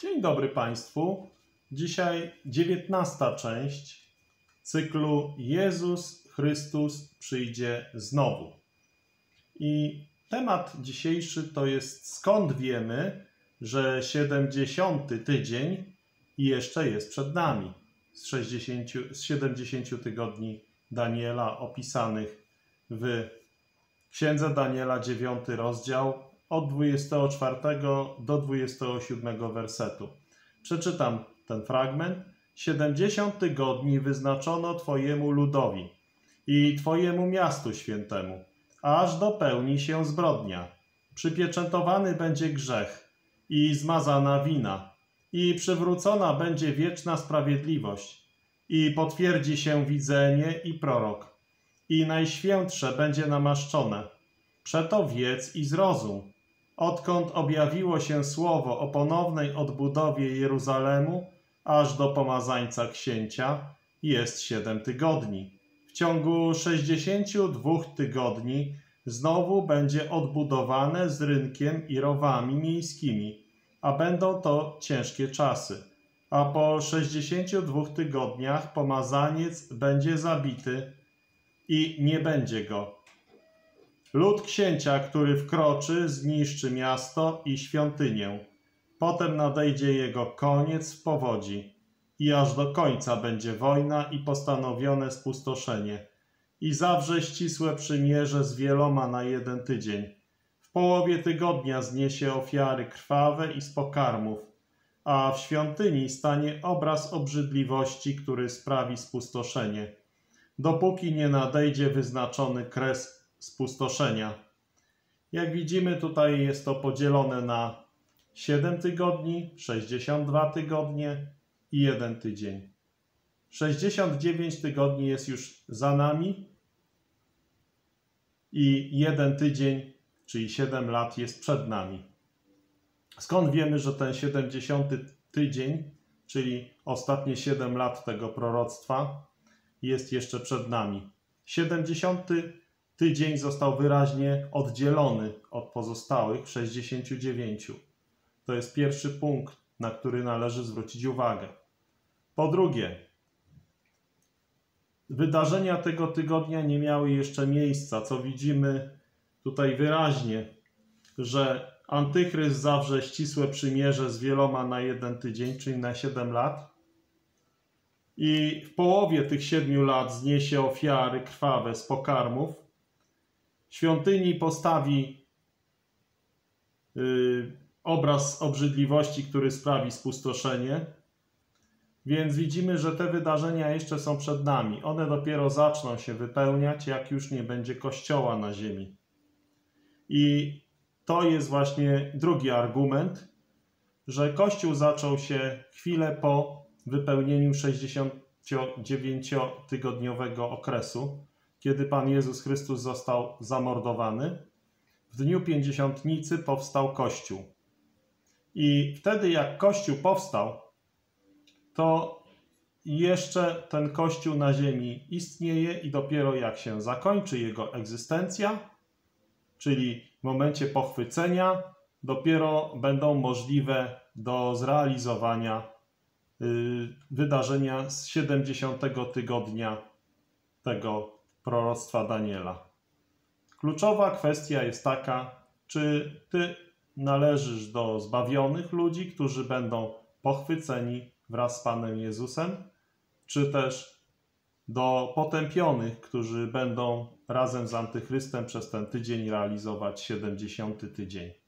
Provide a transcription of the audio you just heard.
Dzień dobry Państwu. Dzisiaj dziewiętnasta część cyklu Jezus Chrystus przyjdzie znowu. I temat dzisiejszy to jest skąd wiemy, że 70 tydzień jeszcze jest przed nami z, 60, z 70 tygodni Daniela opisanych w Księdze Daniela 9 rozdział od 24 do 27 wersetu. Przeczytam ten fragment. 70 tygodni wyznaczono Twojemu ludowi i Twojemu miastu świętemu, aż dopełni się zbrodnia. Przypieczętowany będzie grzech i zmazana wina, i przywrócona będzie wieczna sprawiedliwość, i potwierdzi się widzenie i prorok, i najświętsze będzie namaszczone. Przeto wiedz i zrozum, odkąd objawiło się słowo o ponownej odbudowie Jeruzalemu, aż do pomazańca księcia, jest siedem tygodni. W ciągu 62 tygodni znowu będzie odbudowane z rynkiem i rowami miejskimi, a będą to ciężkie czasy. A po 62 tygodniach pomazaniec będzie zabity i nie będzie go. Lud księcia, który wkroczy, zniszczy miasto i świątynię. Potem nadejdzie jego koniec w powodzi i aż do końca będzie wojna i postanowione spustoszenie. I zawrze ścisłe przymierze z wieloma na jeden tydzień. W połowie tygodnia zniesie ofiary krwawe i z pokarmów, a w świątyni stanie obraz obrzydliwości, który sprawi spustoszenie, dopóki nie nadejdzie wyznaczony kres spustoszenia. Jak widzimy, tutaj jest to podzielone na 7 tygodni, 62 tygodnie i 1 tydzień. 69 tygodni jest już za nami i jeden tydzień, czyli 7 lat jest przed nami. Skąd wiemy, że ten 70 tydzień, czyli ostatnie 7 lat tego proroctwa, jest jeszcze przed nami? 70 tydzień został wyraźnie oddzielony od pozostałych 69. To jest pierwszy punkt, na który należy zwrócić uwagę. Po drugie, wydarzenia tego tygodnia nie miały jeszcze miejsca, co widzimy tutaj wyraźnie, że Antychryst zawrze ścisłe przymierze z wieloma na jeden tydzień, czyli na 7 lat. I w połowie tych siedmiu lat zniesie ofiary krwawe z pokarmów. Świątyni postawi yy, obraz obrzydliwości, który sprawi spustoszenie. Więc widzimy, że te wydarzenia jeszcze są przed nami. One dopiero zaczną się wypełniać, jak już nie będzie kościoła na ziemi. I to jest właśnie drugi argument, że kościół zaczął się chwilę po wypełnieniu 69-tygodniowego okresu, kiedy Pan Jezus Chrystus został zamordowany. W dniu pięćdziesiątnicy powstał Kościół. I wtedy, jak Kościół powstał, to jeszcze ten Kościół na ziemi istnieje i dopiero jak się zakończy jego egzystencja, czyli w momencie pochwycenia, dopiero będą możliwe do zrealizowania y, wydarzenia z 70 tygodnia tego proroctwa Daniela. Kluczowa kwestia jest taka, czy ty należysz do zbawionych ludzi, którzy będą pochwyceni wraz z Panem Jezusem, czy też do potępionych, którzy będą razem z Antychrystem przez ten tydzień realizować 70 tydzień.